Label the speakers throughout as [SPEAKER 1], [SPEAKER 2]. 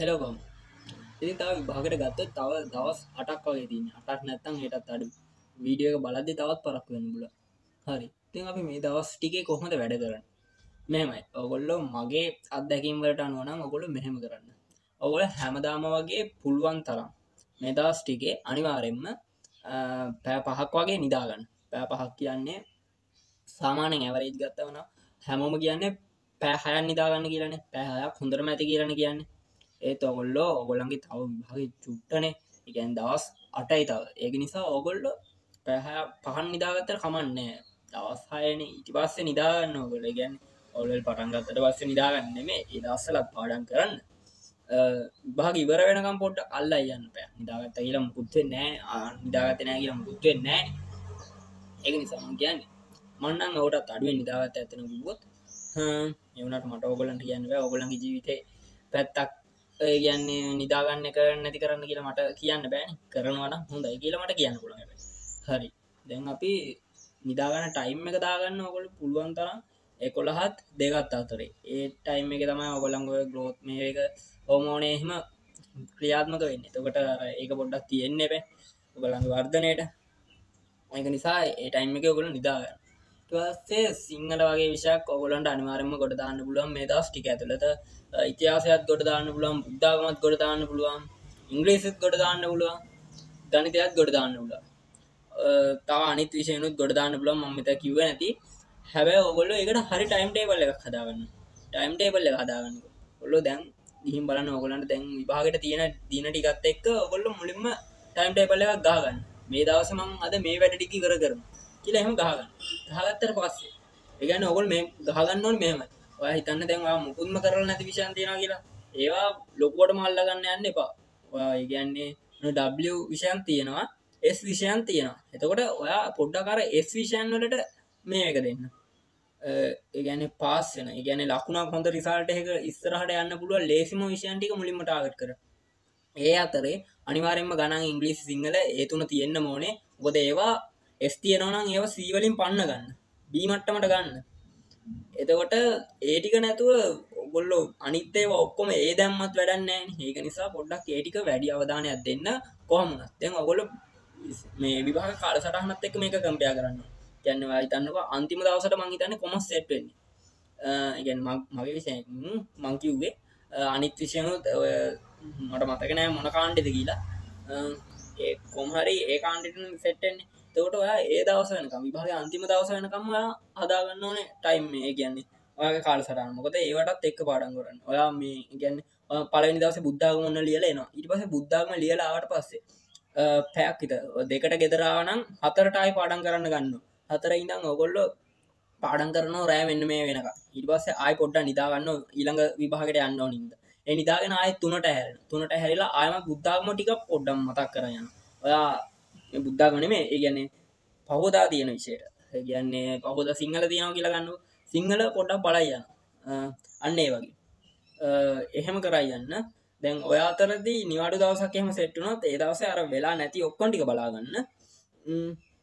[SPEAKER 1] හෙලකොම් ඉති තව විභාගට ගත්ත තව දවස් අටක් වගේ තින් අටක් නැත්තං හටත් අඩු. වීඩියක බලද්දි තවත් පරක් වෙන බුල හරි. තින් අපි මේ දවස් ටිකේ කොහොමද වැඩ කරන්න? මෙමයි ඔගොල්ලෝ මගේ අත්දැකින්වලට අනුවනම් ඔගොලු මෙහෙම කරන්න. ඔගොල හැමදාම වගේ පුළුවන් තරම් මෙදස් ටිකේ අනිවාරෙන්ම පෑ පහක් වගේ නිදාගන්න පෑ පහක් කියන්නේ සාමානෙන් ඇවරේජ් ගත්ත වන හැමෝම කියන්නේ පැහැයන් නිදාගන්න කියලන. පැහයක් හොඳරම ඇති කියරන කියන්නේ. ඒත් ඔගොල්ලෝ ඔගොල්ලන්ගේ තව භාග චුට්ටනේ. එකන් දවස් අටයි තව. ඒක නිසා ඔගොල්ලො පැහැ පහන් නිදාගත්තර කමන්නේ දවස් හයන ඉටි පස්සේ නිදාගන්න ඔගොල ගැන් ඔවල් පටන්ගත්තට පස්ස නිදාගන්න මේ ඒදස්සලත් පාඩන් කරන්න. භාග ඉවර වෙනකම් පොට්ට අල්ල යන්න පෑ නිදාගත්ත කියලම් පුත්තේ නෑ නිදාගත නෑ කියලම් පුත්තේ නෑ. ඒක නිසාම කියන්නේ මන්නන් ඔවටත් අඩුවෙන් නිදාගත ඇතන ගුවොත් එවනට මට ඔගොලන්ට කියන්නව ඔගොලන්ගේ ජීවිතේ පැත්තක් කියන්නේ නිදාගන්න එක නැති කරන්න කියලා මට කියන්න බෑන. කරනවන හොඳයි කියලා මට කියන්න පුළ හරි. දැන් අපි නිදාගන්න ටයිම් එක දාගන්න ඔකොල පුළුවන් තරම් එකොළහත් දෙගත් අතරේ. ඒ ටයිම් එක තමයි ඔගොලංගොය ගලෝත් මේ එක හෝමෝනයහෙම ක්‍රියාත්මක වෙන්න. තකට ඒක පොඩ්ඩක් තියෙන්නේ බෑ ඔගලඟ වර්ධනයට. ඒක නිසා ඒ ටයිම් එක ඔගොල නිදාගන්න. පස්සේ සිංහල වගේ විශක් ඔගොලන්ට අනිවාරම ගොඩ දාන්න පුළුවන්. මේ දස් ටික ඇතුළත ඉතිහාසයත් ගොඩ දාන්න පුළුවන් බුද්ධාගමත් ගොඩ දාන්න පුළුවන් ඉංග්‍රීසිත් ගොඩ දාන්න පුළුවන් ගනිතයත් ගොඩ දාන්න පුල තව අනිත් විශයනුත් ගොඩ දාන්න පුලුවන් මමත කිව නැති. හැබැ ඔගොල්ල එකට හරි ටයිම් ටේබල් එක හදාගන්න. ටයිම් ටේබල් එක හදාගන්න. ඔොල්ලො දැන් දිහිම් බලන්න ඔගොලන්ට දැන් විභාගට තියෙන දින ටිකත් එක්ක ඔගොල්ල මුලින්ම ටයිම් ටේබල් එකක් ගාගන්න මේ දවසමං අද මේ වැඩටිකි කර කරම කියලා එහෙම ගහගන්න. ගහගත්තර පස්සේ. ඒගැන ඔගොල් මේ ගහගන්න ඕන මෙහෙම ඔය හිතන්න දැන්වා මුකුත්ම කරල නැති විෂන් තියෙන කියලා. ඒවා ලොකුවට මල්ල ගන්න යන්න එපා. ඔයා ඒගැන්නේ W විෂයන් තියෙනවා S විෂයන් තියෙනවා. එතකොට ඔයා පොඩ්ඩකාර S විෂයන් වලට මේ එක දෙන්න. ඒගැන පාස්සන ගැන ලකුණක් හොඳ රිසාල්ට එක ඉස්සරහට යන්න පුළුව ලේසිම විෂයන්ටික මුලින්ම ටාගට කර ඒ අතරේ අනිවාරෙන්ම ගණන් ඉංගලිසි සිංහල ඒතුන තියෙන්න්න මෝනේ ගොද ඒවා එස් තියෙනවනම් ඒව සීවලින් පන්න ගන්න. බීමට්ටමට ගන්න. එතකොට ඒටික නැතුව ඔගොල්ලෝ අනිත්තේ ඔක්කොම ඒ දැම්මත් වැඩන්නෑ ඒක නිසා පොඩ්ඩක් ඒටික වැඩි අවධානයක් දෙන්න කොහම තැන් ඔගොල මේ විභා කාල සටහනත් එක් මේක කම්පයා කරන්න ගැන්නවා හිතන්නවා අන්තිම දවසට මංහිතන්න කොමස් සෙට්වෙන්නේ ඉගැන් මගේ විෂය මංකිව්වේ අනිත් විෂයනුත් මට මතකනෑ මොන කාණ්ඩෙද කියලා. කොමහරි ඒ කාණ්ඩට සෙට්ටෙන්නේ තවට ඔයා ඒ දවස වෙනකම් විභාග අන්තිම දවස වෙනකම් හදාගන්න ඕනේ ටයිම් මේ. කියන්නේ ඔයාගේ කාල සටන් මොකද ඒවටත් එක්ක පාඩන් කරන්න. ඔයා මේ ගැන්න පලනි දවස බුද්ධාගමන්න ලියලනවා ඉට පස බුද්ධාගම ලියලාවට පස්සේ පැයක් හිත දෙකට ගෙදරාවනම් හතරටයි පාඩන් කරන්න ගන්න හතර ඉඳං ඔගොල්ලො පාඩන් කරන රෑ මෙන්න මේ වෙනක ඉට පස්සේ ආයි පොඩ්ඩ නිදාගන්න ඊළඟ විභාගට යන්න ඕනින්ද ඒ නිදාගෙන ආය තුනට හැර තුනට හැරිලා ආයම බුද්ධාගම ටික පොඩ්ඩම් මතක් කරයන්න ඔයා බුද්ධාගන මේ ඒ ගැන්නේ පහෝදා තියෙන විෂයට. කියන්නේ පහෝද සිංහල තියෙනව කියලා ගන්න සිංහල පොඩ්ඩක් බලයියන්න අන්න ඒ වගේ. එහෙම කරයියන්න දැන් ඔය අතරදී නිවාඩු දවසක් එහෙම සෙට්ටුනොත් ඒ දවස අර වෙලා නැති ඔක්කොන්ටික බලාගන්න.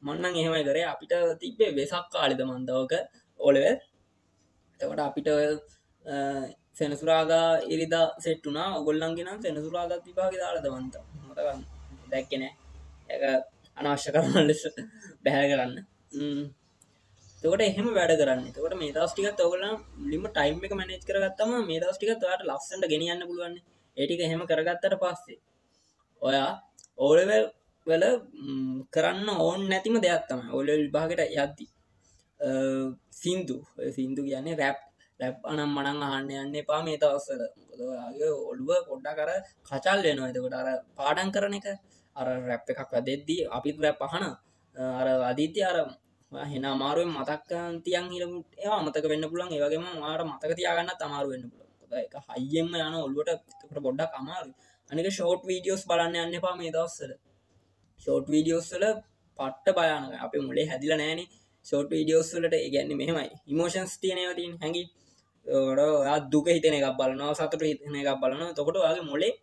[SPEAKER 1] මන්නන් එහෙමයි කරේ. අපිට තිබ්බේ වෙසක් කාලිද මන්දවක ඔලව එතකට අපිට සෙනසුරාගා ඉරිදා සෙට්ටුනා ඔගොල්ලන්ගෙන සෙනසුරාගත් විභාග දාලදවන්ත මතගන්න දැක්කනෑ ඇ අනවශ්‍ය කරන්න ලෙස බැහැ කරන්න. තකට එහෙම වැඩ කරන්න. තකට මේ දස්ටිකත් ඔගල ලිම ටයිම් එක මැනේජ් කරගත්තම මේ දස්ටිකත් වාට ලක්සට ගෙනියන්න පුළුවන් ඒටික එහෙම කරගත්තට පස්සේ ඔයා ඕලවල් වල කරන්න ඕන් නැතිම දෙයක් තම ඔල විභාගට යද්දි සින්දු. සින්දු කියන්නේ රැප් රැප් අනම් මනං අහන්න යන්න එපා මේ තවස්සල ගේ ඔළුව පොඩ්ඩා කර කචල් වෙනවා. එතකොට අර පාඩන් කරන එක අර රැප් එකක් වැදෙද්දී අපිත් රැප් පහන අර අධීත්‍ය අර හෙන අමාරුවෙන් මතක්කන් තියන් හිරමුට ඒවා මතක වෙන්න පුළන් ඒවගේම වාට මතක තියාගන්න තමාරු වෙන්න පුළ එක හයියෙන්ම යන ඔල්ලුවට පොඩ්ඩක් අමාරු අනික ෂෝට් වීඩියෝස් බලන්න යන්න එපා මේ දවස්සල ෂෝට් වීඩියෝස්සල පට්ට බයන අප මුලේ හැදිල නෑන. ෂෝට් වීඩියෝස්සලට ඒගැන්න මෙහෙමයි. ඉමෝෂන්ස් තියනවතින් හැඟි. දුක හිතන එකක් බලනවා සතුට හිතන එකක් බලන තොකොට වගේ මොලේ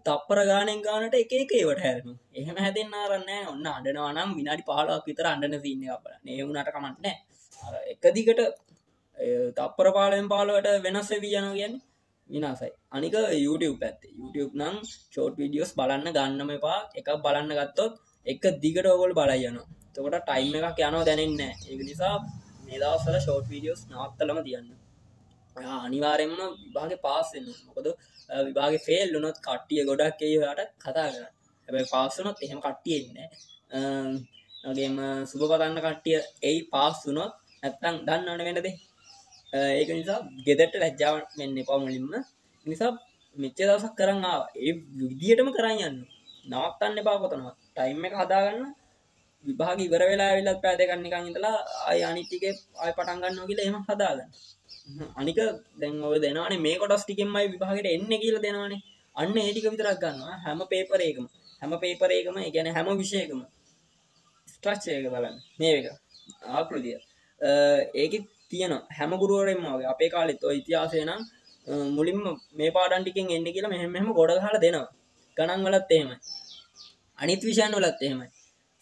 [SPEAKER 1] තප්පර ගානෙන් ගානට එක එක ඒවට හැරනු එහෙම හැදෙන් අරන්න ඔන්න අඩනවා නම් විනාඩි පාලක් විතර අඩන සින්න අපල නේවුනට කමටනෑ එක දිගට තප්පර පාලෙන් පාලුවට වෙනස්ස වී යන ගැන විනාසයි. අනික YouTube ඇත්තේ YouTube නම් ෂෝට් විඩියෝස් බලන්න ගන්නම එපා. එකක් බලන්න ගත්තොත් එක දිගට ඔගොල් බලයි යන තකොට ටයිම් එකක් යනෝ දැනෙන්න ඒ නිසා මේදවසල ෂෝට් විඩියෝස් නවත්තලම තියන්න. අනිවාරෙන්ම විභාග පාස්සෙන් මොකද විභාග ෆෙල් ලුනොත් කට්ටිය ගොඩක් ඒවට කතා කර හැබයි පාස්සනොත් එහෙම කට්ටියෙන්නේ ගේම සුභ පතන්න කට්ටිය එයි පාස් වුනොත් ඇත්තං දන්නන වෙනදේ. ඒක නිසා ගෙදට ලැජ්ජාව මෙන්න එපා මුලින්ම. නිසා මෙච්ච දවසක් කරන්න ඒ විදිහටම කරන්න යන්න. නවත්තන්න එපා කොතනවා ටයිම් එක හදාගන්න. විභාග ඉවර වෙලා වෙලත් පෑදකන්නකං ඉතලා අය අනිත්තික අය පටන්ගන්න කියල එම හදාගන්න. අනික දැන් ඔය දෙනවානේ මේ කොටස් ටිකෙන්මයි විභාගට එන්න කියල දෙනවානේ. අන්න ඒටික විතරක් ගන්නවා. හැම පේපරේකම හැම පේපරේකම ගැන හැම විෂයකම. ස්ට්‍රච්චයක බලන්න. මේ එක. ආකෘතිය. ඒක තියන හැම ගුරුවරෙන් වගේ. අපේ කාලෙත් ඔය ඉතිහාසය නම් මුලින්ම මේ පාඩන්ටිකින් එන්න කියලා මෙහෙම මෙහෙම ගොඩ හල දෙනවා. ගණන් වලත් එහෙමයි. අනිත් විෂයන් වලත් එහෙමයි.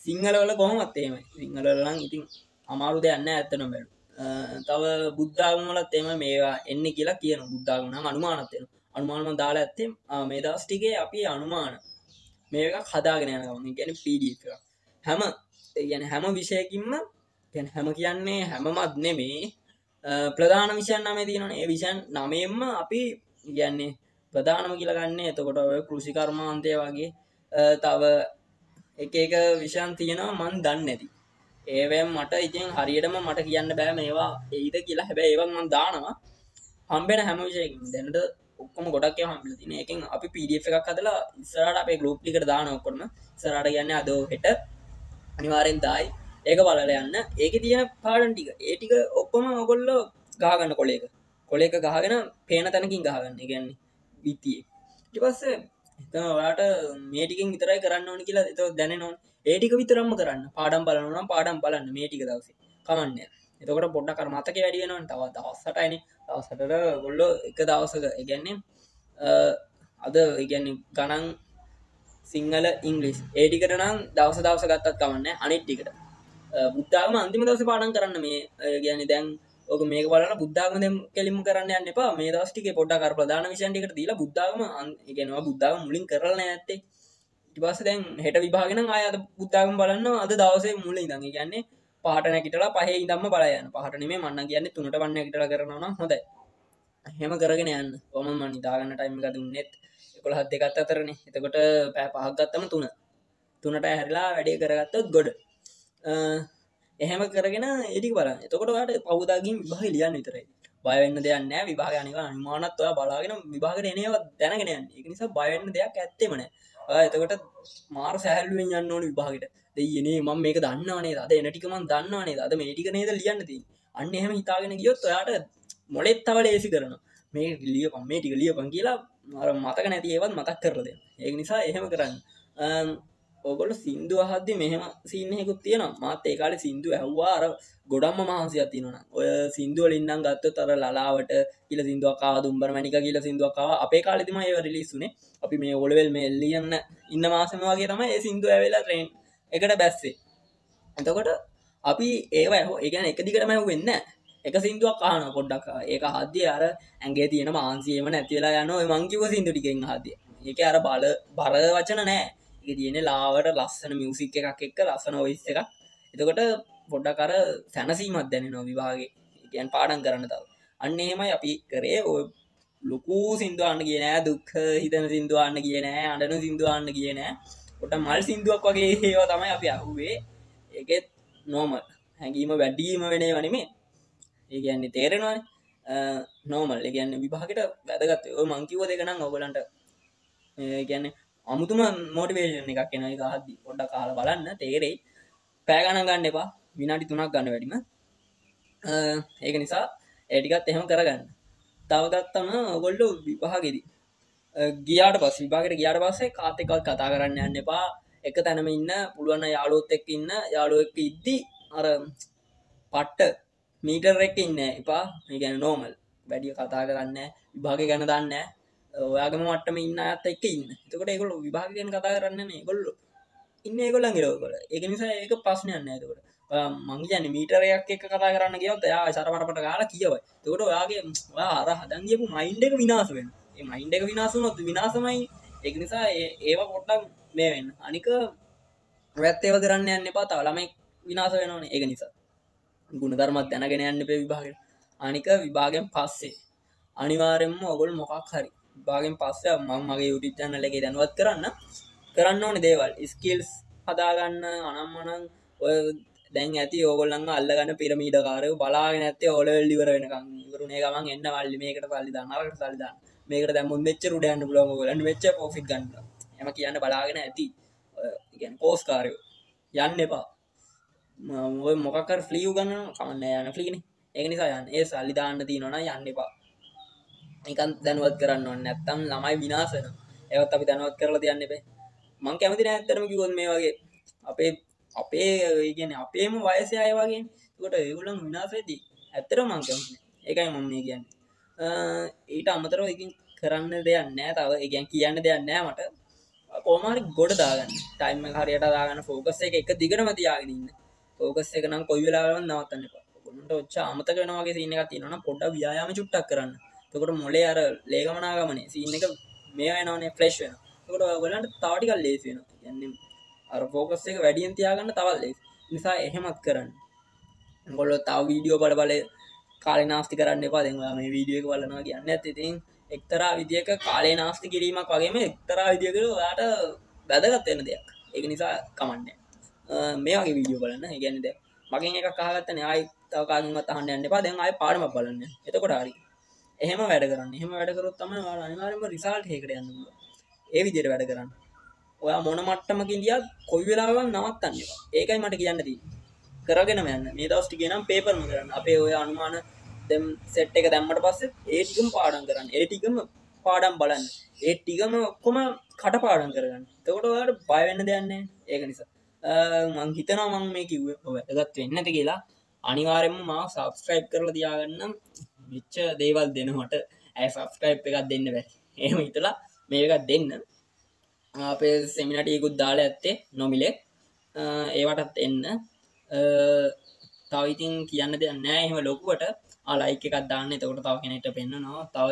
[SPEAKER 1] සිංහලවල කොහොමත් එහෙමයි. සිංහලලං ඉතින් අමාරු දෙයන්න ඇත්තනම් බැලු තව බුද්ධාගමලත් එම මේවා එන්න කියලා කියන බුද්ධාගම අනුමානත්යන අනුමානම දාලා ඇත්තේ මේ දස්ටිගේ අපි අනුමාන. මේක හදාගෙන යනගම ගැන පීඩ හැම ගැන හැම විෂයකින්ම ගැන හැම කියන්නේ හැමමත් නෙමේ. ප්‍රධාන විෂයන් නමේ තියෙන ඒ විෂන් නමයෙන්ම අපි කියන්නේ ප්‍රධානම කියලගන්නේ එතකොට ඔය කෘෂිකර්මාන්තය වගේ. තව එක එක විෂයන් තියෙනවා මන් දන්න ඇති ඒවම් මට ඉතින් හරියටම මට කියන්න බෑ මේවා ඒද කියලා. හැබැ ඒවන් මන් දානවා. හම්බෙන හැම විෂයකින් දැනට ඔක්කොම ගොඩක් හම්බල තින එකින් අපි පිඩිය එකක් හදලා ඉස්සරට අපේ ගලෝප් ලිකට දාන ඔක්කොම. සරට ගන්න අදෝ හෙට අනිවාරෙන් දායි. ඒක බලල යන්න. ඒක තියෙන පාඩන් ටික. ඒටික ඔක්කොම ඔගොල්ලෝ ගාගන්න කොලේක. කොලේක ගහගෙන පේන තැනකින් ගහගන්න. ගැන්නේ විතියේ ටිපස්සේ එතවාට මේටිකින් විතරයි කරන්න ඕනි කියලා එත දැනනවා. ඒටික විතරම්ම කරන්න. පාඩම් බලනම් පාඩම් බලන්න මේටික දවස. කමන්න එතකොට පොඩ්ඩ කරමතක වැඩියෙනවා තව දවස්සටයින දවසට ගොල්ලෝ එක දවසක ඉගැන්නේ අද ඉගැන්නේ ගණන් සිංහල ඉංගලිස් ඒටිකට නම් දවස දවස ගත්තත් කවන්න අනිට්ටිකට බුද්ධාගම අන්තිම දවස පාඩන් කරන්න මේ ගැන දැන් ඕක මේ බලන බුද්ධාගම දෙම් කෙලිම කරන්න යන්න එපා. මේ දස්ටික පොඩ්ඩ කර ප්‍රධාන විෂන්ටිකට දීලා බුද්ධාගම ගෙනවා බුද්ධාගම මුලින් කරලන ඇත්තේ. ඉටිපස දැන් හෙට විභාගෙන අයද බුද්ධාගම බලන්න අද දවසේ මුල ඉදඟ කියන්නේ පාටන කිටලා පහේ ඉදම්ම බලයන පහටනේ මන්න කියන්න තුනට වන්න කිටල කරනවා හොඳ හෙම කරගෙන යන්න ඔම මන් නිතාගන්න ටයිම එක දුන්නෙත් එකොළ හත් දෙකත් අතරන එතකොට පෑ පහක්ගත්තම තුන තුනට ඇහැරලා වැඩේ කරගත්තත් ගොඩ එහෙම කරගෙන එඩි බල එතකොට වට පවදාගින් විභහ ලියන්න විතරයි බයවෙන්න දෙයන්න විභාග අනික අනිමානත් ඔය බලාගෙන විභාග එනවා දැනගෙන එක නිසා බයවෙන්න දෙයක් ඇත්තෙමන එතකොට මාර සැහල්ුවෙන් යන්න ඕන විභාගට. දෙයනේ මම මේක දන්නවනේ අද එනටිකමන් දන්නවනේ අද මේටික නේද ලියන්නති අන්න එහෙම හිතාගෙන ගියොත් ඔයාට මොලෙත් තව ලේසි කරන මේ ලිය පම් මේ ටික ලියපන් කියලා මතක නැති ඒවත් මතක් කරලද ඒ නිසා එහෙම කරන්න. ඔගොල සිින්දු අහද්දි මෙහෙම සින්නහෙකුත් තියෙන මාත් ඒකාල සිින්දු ඇහ්වා අර ගොඩම්ම මහන්සියක් තිනන ඔය සිින්දුවල ඉන්නම් ගත්ත තර ලලාවට කියල සිින්දුවකා දුම්බර මනික කියල සිින්දුවකාව අපේ කාලෙතිම ඒ රිලිස්සුනේ අපි මේ ඔලවෙල් මේ ලියන්න ඉන්න මාසම වගේ තම ඒ සිින්දු ඇවෙලා ට්‍රේන් එකට බැස්සේ. එතකොට අපි ඒවා හෝ ඒගැන එක දිකටම වෙන්න එක සිින්දුවක් කාන පොඩ්ඩක්. ඒක හදදිය අර ඇගේ තියෙන මාන්සියම නැතිවෙලා යන මංකිව සිින්දු ටිකෙන් හදිය ඒක අර බල බර වචන නෑ තියෙන ලාවට ලස්සන මියසික් එකක් එක්ක ලස්සන ඔයිස් එක එතකොට පොඩ්ඩකර සැනසීමත් දැන නො විවාගේ කියන් පාඩන් කරන්න තව. අන්න එහෙමයි අපි කරේ. ඔය ලොකු සිින්දුවන්න කියනෑ දුක්හ හිතන සිින්දුවන්න කියනෑ අඩනු සිින්දුවන්න කියනෑ ොට මල් සිින්දුවක් වගේ ඒවා තමයි අපි අහුවේ. ඒකෙත් නෝමල් හැඟීම වැඩ්ඩීම වෙනේ වනීමේ ඒ කියන්නේ තේරෙනවා නෝමල් ගැන්න විභාගට වැදගත්. ඔය මංකිව දෙකනම් ඔගලන්ට ගැන්නේ අමුතුම මෝටිවේෂන් එකක් එෙන එක හදදි පොඩ්ඩ කාල බලන්න. තේරෙයි. පෑගණ ගන්න එපා. විනාඩි තුනක් ගන්න වැඩිම. ඒක නිසා ඒටිකත් එහෙම කරගන්න. තවගත්තම ඔගොල්ඩු විපහගෙදී ගියාට පස් විභාගට ගියාට පස්සේ කාතකල් කතා කරන්න යන්න එපා. එක තැනම ඉන්න පුළුවන්න යාලුවොත් එක් ඉන්න. යාලුව එක් ඉද්දි අර පට්ට මීටර් එක ඉන්න එපා. මේගැන නෝමල් වැඩිය කතා කරන්න විභාග ගැන දන්න ඔයාගම මටම ඉන්න අත එක ඉන්න. තකට ඒකොල විභාගයෙන් කතා කරන්න ගොල්ල ඉන්න ඒගොල්ලන් ගරෝකොල එක නිසා ඒක පස්සනයන්න ඇතකට මංගේන මීටරයක් එක කතා කරන්න කියව යා සරපටපට ගාලා කියවයි. තකට ඔයාගේ අර හදන්ගේපු මයින්ඩ එක විනාස වෙන මයින්ඩ එක විනාසු නොත් විනාසමයි එක නිසා ඒවා පොට්ටක් මේ වෙන්න. අනික වැත්තේව කරන්න යන්න එපා. තවලමයි විනාස වෙනවන. ඒක නිසා. ගුණධර්මත් දැනගෙන යන්න පේ විභාග අනික විභාගෙන් පස්සේ. අනිවාරෙන්ම ඔගොල් මොකක් හරි භාගෙන් පස්සේ මං මගේ යුටිත් චැනලගේ දැනුවත් කරන්න. කරන්න ඕන දේවල්. ස්කිල්ස් හදාගන්න අනම්මනං ඔය දැන් ඇති ඕගොල්ලන් අල්ලගන්න පිරමීඩකාරය බලාගෙන ඇත්තේ ඔල ලිවර වෙනකම් ඉවරුණේ ගමන් එන්න වල්ලි මේකට සල්ලි දන්නවට සල්දා මේකට දැමුන් මෙච්ච රුඩයන්න පුලම ගලන්න වෙච්ච පොෆික් ගන්න. එම කියන්න බලාගෙන ඇති ඉගැන් පෝස්කාරයෝ යන්න එපා. මොකකර ෆ්ලියූ ගන්න කමන්න යන ෆ්ලිගෙන ඒ නිසා යන්න. ඒ සල්ලි දාන්න තියනොන යන්න එපා. නිකන් දැනුවත් කරන්න ඕන්න නැත්තම් ළමයි විනාසන ඒවත් අපි දැනුවත් කරලා තියන්න එපේ. මං කැමති නෑත්තරම කිවොත් මේ වගේ අපේ අපේ ගැන අපේම වයසය අය වගේ. කොට ඒගුලන් විනාසේදී ඇත්තර මං කැමති ඒකයි මම මේ කියන්න. ඊට අමතරව ඉකින් කරන්න දෙයක් නෑ තව. එකන් කියන්න දෙයක් නෑ මට. කෝමාරි ගොඩ දාගන්න. ටයිම හරියට දාගන්න. ෆෝකස් එක එක දිගටම තියාගෙනන්න ෆෝකස් එක නම් කොයි වෙලාවන් නවත්තන්න ගොට ඔච්ච අමතක වෙනවාගේ සින්න එක තියෙනවන පොඩ්ඩ ව්‍යයාම චුට්ටක් කරන්න. තකොට මොලේ අර ලේගමනාගමනේ සින්න එක මේ වෙනනේ ෆ්ලෙශ් වෙන කොට ගොලන්ට තාටිකල් ලේසි වෙන යන්නේ අර ෆෝකස් එක වැඩියෙන් තියාගන්න තවල් ලේස්. නිසා එහෙමත් කරන්න. ගොල්ල තව වීඩියෝ බල බල කාලේ නාස්ති කරන්න එපා. දෙවා මේ වීඩියෝ එක බලනවා කියන්න ඇතිතින් එක්තරා විදික කාලේ නාස්ති කිරීමක් වගේම එක්තරා විදිකර යාට වැදගත්වෙන දෙයක්. ඒක නිසා කමන්න මේ වගේ වීඩියෝ බලන්න. ගැනද මගින් එක කාගත්තන අයි තවකාගමත් අහන්න යන්න එපා. දැන් අය පාඩම බලන්න. එතකොට හරි. එහෙම වැඩ කරන්න. එහෙම වැඩකරොත් තම අනිවාරම රිසාල්ට හෙකට යන්න ඒ විදියට වැඩ කරන්න. ඔයා මොන මට්ටමකින් දිියත් කොයි වෙලාවන් නවත්තන්න ඒකයි මට කියන්න දී කරගෙන යන්න. මේ දවස්ටි ගෙනම් පේපර්ම කරන්න. අපේ ඔය අනුමාන දෙම් සෙට් එක දැම්මට පස්සේ ඒටිකම පාඩන් කරන්න. ඒටිකම පාඩම් බලන්න. ඒ ටිකම ඔක්කොම කට පාඩන් කරගන්න තකොට ඔයාට බයවෙන්න දෙයන්නේ ඒක නිසා. මං හිතනවා මං මේ කිව්ව වැදගත් වෙන්නති කියලා. අනිවාරෙන්ම මා සබස්ක්‍රයිබ් කරලා තියාගන්න විච්ච දේවල් දෙනමට ඇ සබස්ක්‍රයිප් එකක් දෙන්න බැ එහම හිතලා මේකත් දෙන්න. අපේ සෙමිනටයකුත් දාලා ඇත්තේ නොමිලේ. ඒවටත් එන්න. තවයිතින් කියන්න දෙන්න නෑ. එහෙම ලොකුවට අලයික එකක් දාන්න. තකොට තව කෙනෙට පෙන්න්න නවා තව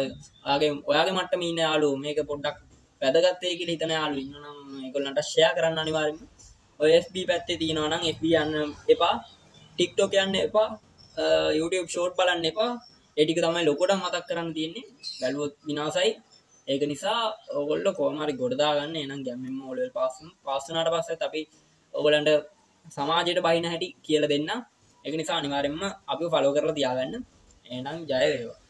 [SPEAKER 1] ආගේ ඔයාගේ මට මීන යාලු මේක පොඩ්ඩක් පැදගත්තේ කියල හිතන යාලු ඉන්නම් එකොල්ලට ෂය කරන්න අනිවාරම ඔස්B පැත්තේ තියෙනවනම් FB යන්න එපා. ටික්ටෝක යන්න එපා. YouTube ෂෝට් බලන්න එපා. ඒටික තමයි ලොකොට මතක් කරන්න තියන්නේ. බැලුවොත් විනාසයි. ඒක නිසා ඔගොල්ල කෝමරි ගොඩදාගන්න එනම් ගැම්ම ඔලල් පාසම් පාසනට පස්ස අපි ඔගලන්ට සමාජයට බහින හැටි කියල දෙන්න එක නිසා අනිවාරෙන්ම අපි ෆලෝ කරලා තියාගන්න. එනම් ජයවේවා